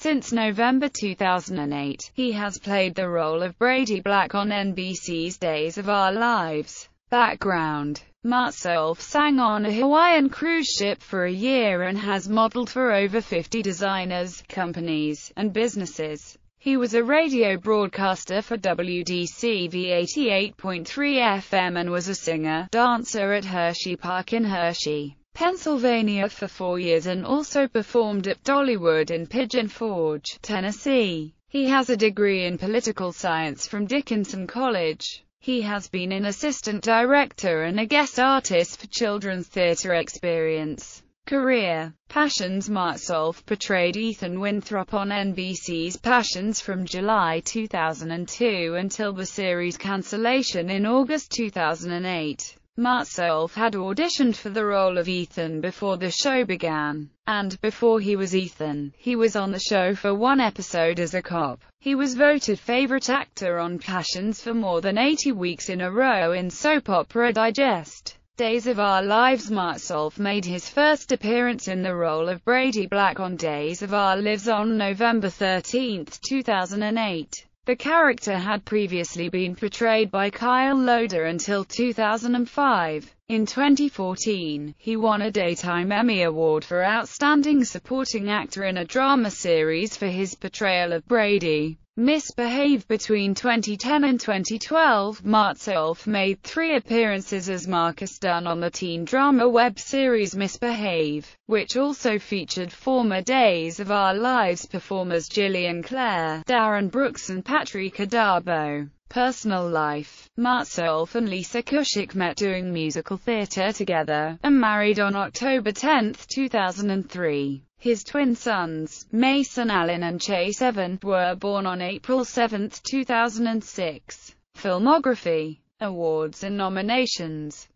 Since November 2008, he has played the role of Brady Black on NBC's Days of Our Lives. Background Martsolf sang on a Hawaiian cruise ship for a year and has modeled for over 50 designers, companies, and businesses. He was a radio broadcaster for WDCV 88.3 FM and was a singer, dancer at Hershey Park in Hershey, Pennsylvania for four years and also performed at Dollywood in Pigeon Forge, Tennessee. He has a degree in political science from Dickinson College. He has been an assistant director and a guest artist for Children's Theatre Experience. Career Passions Martsolf portrayed Ethan Winthrop on NBC's Passions from July 2002 until the series cancellation in August 2008. Martsolf had auditioned for the role of Ethan before the show began, and before he was Ethan, he was on the show for one episode as a cop. He was voted favorite actor on Passions for more than 80 weeks in a row in Soap Opera Digest. Days of Our Lives Martsolf made his first appearance in the role of Brady Black on Days of Our Lives on November 13, 2008. The character had previously been portrayed by Kyle Lowder until 2005. In 2014, he won a Daytime Emmy Award for Outstanding Supporting Actor in a Drama Series for his portrayal of Brady. Misbehave Between 2010 and 2012, Martsolf made three appearances as Marcus Dunn on the teen drama web series Misbehave, which also featured former Days of Our Lives performers Jillian Clare, Darin Brooks and Patrika Darbo. Personal life Martsolf and Lisa Kouchak met doing musical theatre together, and married on October 10, 2003. His twin sons, Mason Allen and Chase Evan, were born on April 7, 2006. Filmography Awards and nominations